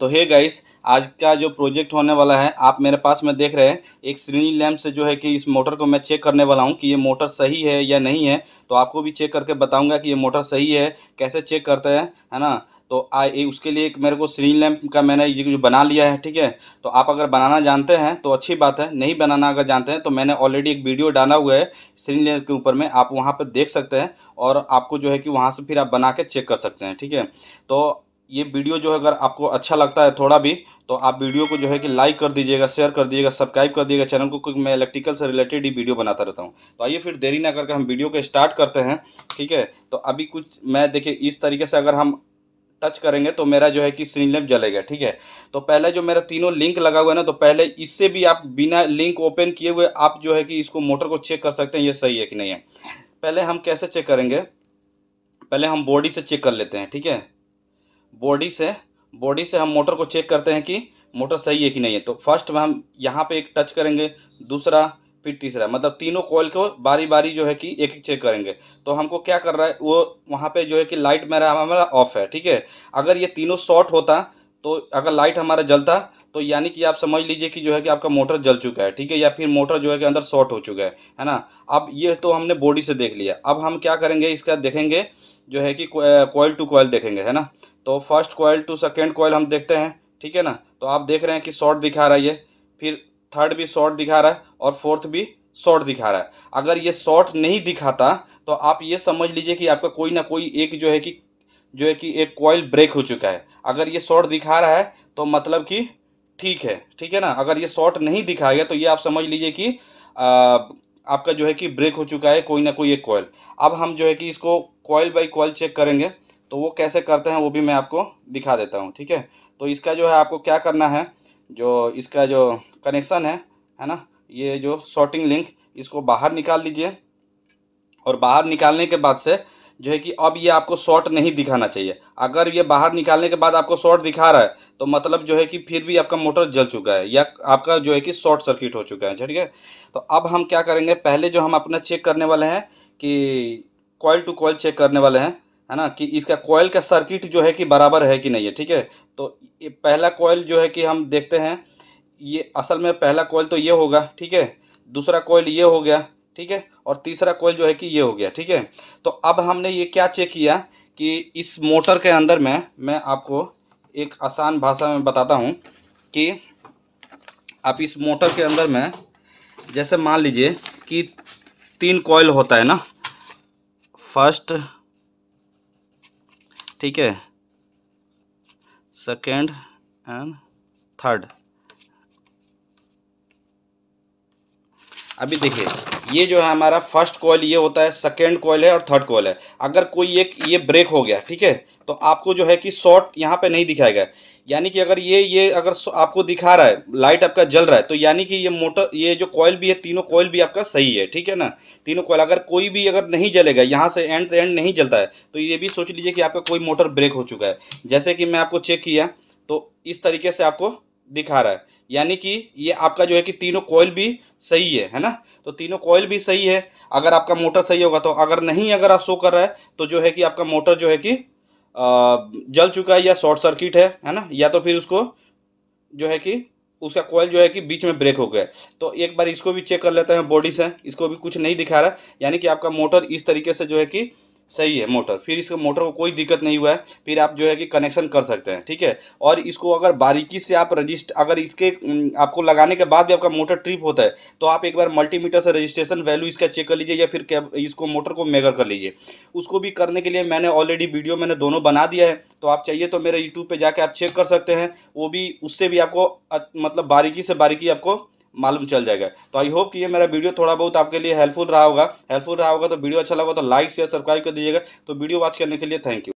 तो hey guys आज का जो प्रोजेक्ट होने वाला है, आप मेरे पास में देख रहे हैं, एक श्रेणी लैम्प से जो है कि इस मोटर को मैं चेक करने वाला हूँ कि ये मोटर सही है या नहीं है। तो आपको भी चेक करके बताऊँगा कि ये मोटर सही है, कैसे चेक करते हैं, है ना? तो आ उसके लिए एक मेरे को श्रेणी लैम्प का मैंने ये जो बना लिया है, ठीक है? तो आप अगर बनाना जानते हैं तो अच्छी बात है, नहीं बनाना अगर जानते हैं तो मैंने ऑलरेडी एक वीडियो डाला हुआ है श्रेणी लैम्प के ऊपर में, आप वहाँ पर देख सकते हैं और आपको जो है कि वहाँ से फिर आप बना के चेक कर सकते हैं, ठीक है? तो ये वीडियो जो है, अगर आपको अच्छा लगता है थोड़ा भी तो आप वीडियो को जो है कि लाइक कर दीजिएगा शेयर कर दीजिएगा सब्सक्राइब कर दीजिएगा चैनल को, क्योंकि मैं इलेक्ट्रिकल से रिलेटेड ही वीडियो बनाता रहता हूँ। तो आइए फिर देरी ना करके हम वीडियो को स्टार्ट करते हैं, ठीक है? तो अभी कुछ, मैं देखिए, इस तरीके से अगर हम टच करेंगे तो मेरा जो है कि स्क्रीन लैम्प जलेगा, ठीक है? तो पहले जो मेरा तीनों लिंक लगा हुआ है ना तो पहले इससे भी आप बिना लिंक ओपन किए हुए आप जो है कि इसको मोटर को चेक कर सकते हैं, ये सही है कि नहीं है। पहले हम कैसे चेक करेंगे? पहले हम बॉडी से चेक कर लेते हैं, ठीक है? बॉडी से बॉडी से हम मोटर को चेक करते हैं कि मोटर सही है कि नहीं है। तो फ़र्स्ट में हम यहाँ पे एक टच करेंगे, दूसरा, फिर तीसरा। मतलब तीनों कॉइल को बारी बारी जो है कि एक एक चेक करेंगे। तो हमको क्या कर रहा है, वो वहाँ पे जो है कि लाइट मेरा, हमारा ऑफ़ है, ठीक है? अगर ये तीनों शॉर्ट होता तो अगर लाइट हमारा जलता तो यानी कि आप समझ लीजिए कि जो है कि आपका मोटर जल चुका है, ठीक है? या फिर मोटर जो है कि अंदर शॉर्ट हो चुका है है ना? अब ये तो हमने बॉडी से देख लिया। अब हम क्या करेंगे, इसका देखेंगे, जो है कि कोयल टू कोयल देखेंगे, है ना? तो first coil to second coil हम देखते हैं ठीक है ना? तो आप देख रहे हैं कि शॉर्ट दिखा रहा है ये फिर थर्ड भी शॉर्ट दिखा रहा है और फोर्थ भी शॉर्ट दिखा रहा है। अगर ये शॉर्ट नहीं दिखाता तो आप ये समझ लीजिए कि आपका कोई ना कोई एक जो है कि जो है कि एक कॉयल ब्रेक हो चुका है। अगर ये शॉर्ट दिखा रहा है तो मतलब कि ठीक है ठीक है ना? अगर ये शॉर्ट नहीं दिखाएगा तो ये आप समझ लीजिए कि आ, आपका जो है कि ब्रेक हो चुका है कोई ना कोई एक कॉयल अब हम जो है कि इसको कॉयल बाई कॉयल चेक करेंगे। तो वो कैसे करते हैं वो भी मैं आपको दिखा देता हूँ, ठीक है? तो इसका जो है आपको क्या करना है, जो इसका जो कनेक्शन है है ना? ये जो शॉर्टिंग लिंक इसको बाहर निकाल लीजिए और बाहर निकालने के बाद से जो है कि अब ये आपको शॉर्ट नहीं दिखाना चाहिए। अगर ये बाहर निकालने के बाद आपको शॉर्ट दिखा रहा है तो मतलब जो है कि फिर भी आपका मोटर जल चुका है या आपका जो है कि शॉर्ट सर्किट हो चुका है, ठीक है? तो अब हम क्या करेंगे, पहले जो हम अपना चेक करने वाले हैं कि कॉयल टू कॉयल चेक करने वाले हैं है ना, कि इसका कॉयल का सर्किट जो है कि बराबर है कि नहीं है, ठीक है? तो पहला कॉयल जो है कि हम देखते हैं, ये असल में पहला कॉयल तो ये होगा, ठीक है? दूसरा कॉयल ये हो गया, ठीक है? और तीसरा कॉयल जो है कि ये हो गया, ठीक है? तो अब हमने ये क्या चेक किया कि इस मोटर के अंदर में, मैं आपको एक आसान भाषा में बताता हूँ कि आप इस मोटर के अंदर में, जैसे मान लीजिए कि तीन कॉयल होता है ना फ़र्स्ट ठीक है। सेकेंड एंड थर्ड अभी देखिए, ये जो है हमारा फ़र्स्ट कॉयल ये होता है सेकेंड कॉयल है और थर्ड कॉयल है। अगर कोई एक ये ब्रेक हो गया, ठीक है तो आपको जो है कि शॉर्ट यहाँ पे नहीं दिखाएगा यानी कि अगर ये ये अगर आपको दिखा रहा है लाइट आपका जल रहा है तो यानी कि ये मोटर, ये जो कॉयल भी है, तीनों कॉयल भी आपका सही है, ठीक है ना? तीनों कॉयल अगर कोई भी अगर नहीं जलेगा, यहाँ से एंड से एंड नहीं जलता है तो ये भी सोच लीजिए कि आपका कोई मोटर ब्रेक हो चुका है। जैसे कि मैं आपको चेक किया तो इस तरीके से आपको दिखा रहा है। यानी कि ये आपका जो है कि तीनों कॉयल भी सही है है ना? तो तीनों कॉयल भी सही है। अगर आपका मोटर सही होगा तो अगर नहीं, अगर आप शो कर रहा है तो जो है कि आपका मोटर जो है कि जल चुका है या शॉर्ट सर्किट है है ना? या तो फिर उसको जो है कि, उसका कॉयल जो है कि बीच में ब्रेक हो गया तो एक बार इसको भी चेक कर लेते हैं बॉडी से, इसको भी कुछ नहीं दिखा रहा है। यानी कि आपका मोटर इस तरीके से जो है कि सही है मोटर। फिर इसका मोटर को कोई दिक्कत नहीं हुआ है, फिर आप जो है कि कनेक्शन कर सकते हैं, ठीक है? और इसको अगर बारीकी से आप रजिस्ट अगर इसके आपको लगाने के बाद भी आपका मोटर ट्रिप होता है तो आप एक बार मल्टीमीटर से रजिस्ट्रेशन वैल्यू इसका चेक कर लीजिए या फिर इसको मोटर को मेगर कर लीजिए। उसको भी करने के लिए मैंने ऑलरेडी वीडियो मैंने दोनों बना दिया है तो आप चाहिए तो मेरे यूट्यूब पर जाके आप चेक कर सकते हैं, वो भी, उससे भी आपको मतलब बारीकी से बारीकी आपको मालूम चल जाएगा। तो आई होप कि ये मेरा वीडियो थोड़ा बहुत आपके लिए हेल्पफुल रहा होगा। हेल्पफुल रहा होगा तो वीडियो अच्छा लगा तो लाइक शेयर सब्सक्राइब कर दीजिएगा। तो वीडियो वॉच करने के लिए थैंक यू